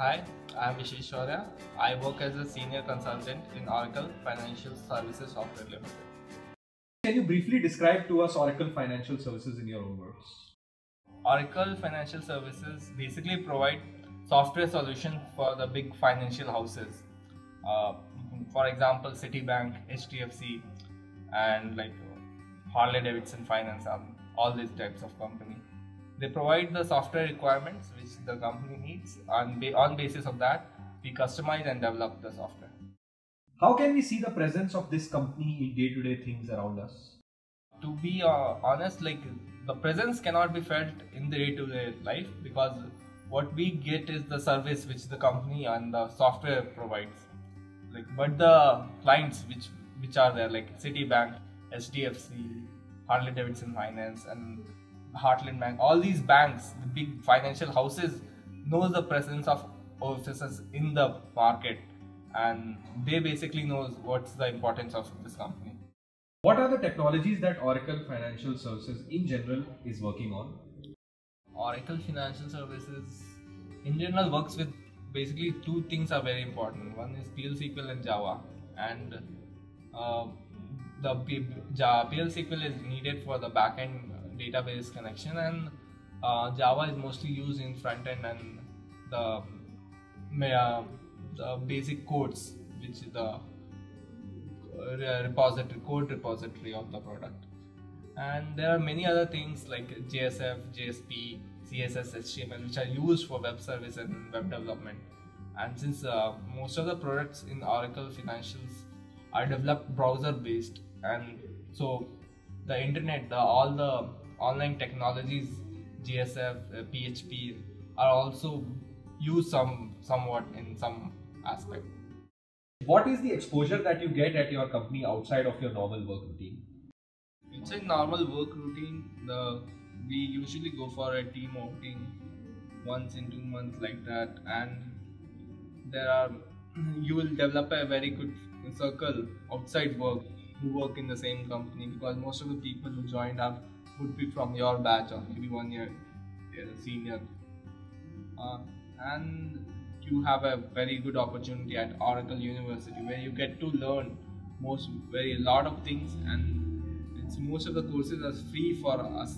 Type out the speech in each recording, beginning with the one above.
Hi, I am Vishesh Shaurya. I work as a senior consultant in Oracle Financial Services Software Limited. Can you briefly describe to us Oracle Financial Services in your own words? Oracle Financial Services basically provide software solution for the big financial houses. Uh, for example, Citibank, HDFC, and like Harley Davidson Finance, um, all these types of company. They provide the software requirements which the company needs. On, ba- on basis of that, we customize and develop the software. How can we see the presence of this company in day to day things around us? To be uh, honest, like the presence cannot be felt in the day-to-day life because what we get is the service which the company and the software provides. Like, but the clients which which are there, like Citibank, HDFC, Harley Davidson Finance, and Heartland Bank, all these banks, the big financial houses, knows the presence of OFSS in the market, and they basically knows what's the importance of this company. What are the technologies that Oracle Financial Services in general is working on? Oracle Financial Services in general works with basically two things are very important. One is PL SQL and Java, and uh, the P- Ja- PL SQL is needed for the backend database connection, and uh, Java is mostly used in front end and the uh, the basic codes, which is the uh, repository code repository of the product and there are many other things like JSF, JSP, CSS, HTML, which are used for web service and web development. And since uh, most of the products in Oracle Financials are developed browser based, and so the internet, the all the online technologies, GSF, uh, PHP, are also used some somewhat in some aspect. What is the exposure that you get at your company outside of your normal work routine? It's a normal work routine. The we usually go for a team outing once in two months like that, and there are you will develop a very good circle outside work who work in the same company because most of the people who joined up would be from your batch or maybe one year senior, uh, and you have a very good opportunity at Oracle University where you get to learn most very a lot of things and it's most of the courses are free for us,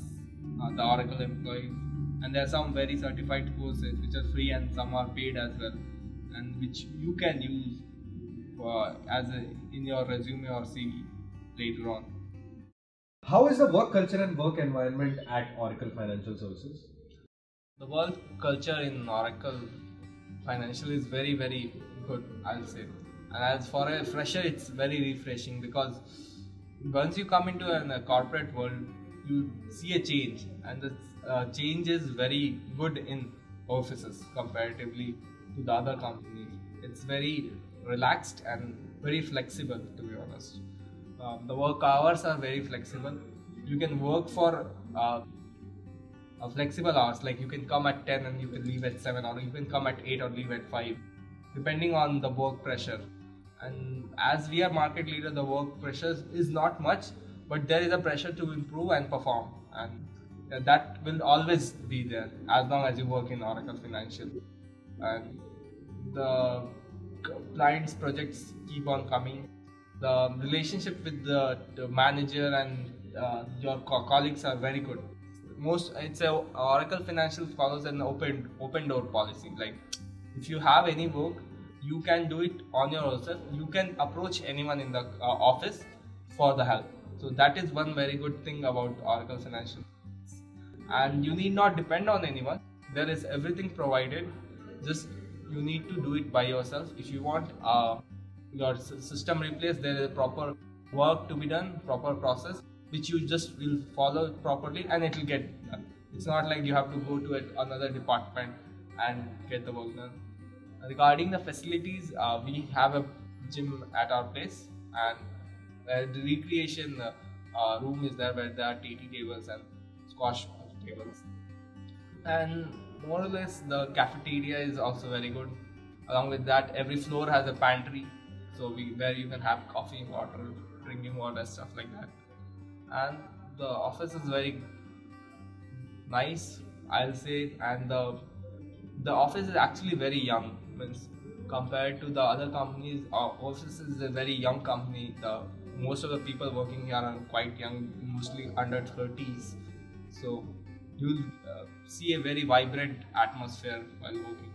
uh, the Oracle employees, and there are some very certified courses which are free and some are paid as well, and which you can use for, as a, in your resume or CV later on. How is the work culture and work environment at Oracle Financial Services? The work culture in Oracle Financial is very very good, I'll say, and as for a fresher, it's very refreshing because once you come into a, corporate world, you see a change, and the uh, change is very good in OFSS comparatively to the other companies. It's very relaxed and very flexible, to be honest. Um, the work hours are very flexible. You can work for uh, flexible hours, like you can come at 10 and you can leave at 7, or you can come at 8 or leave at 5, depending on the work pressure. And as we are market leader the work pressure is not much but there is a pressure to improve and perform. And that will always be there as long as you work in oracle financial. And the clients projects keep on coming the relationship with the, the manager and uh, your co- colleagues are very good. Most it's a oracle financial follows an open open door policy. Like if you have any work you can do it on your own you can approach anyone in the uh, office for the help. So that is one very good thing about oracle financial. And you need not depend on anyone. There is everything provided. Just you need to do it by yourself. If you want uh, your system replaced there is a proper work to be done proper process which you just will follow properly and it will get done. It's not like you have to go to another department and get the work done. Regarding the facilities uh, we have a gym at our place and the recreation uh, uh, room is there where there are tt tables and squash tables. And more or less the cafeteria is also very good. Along with that every floor has a pantry so we where you can have coffee water drinking water stuff like that and the office is very nice i'll say and the the office is actually very young. Means compared to the other companies, our office is a very young company. The most of the people working here are quite young, mostly under 30s. So you'll uh, see a very vibrant atmosphere while working.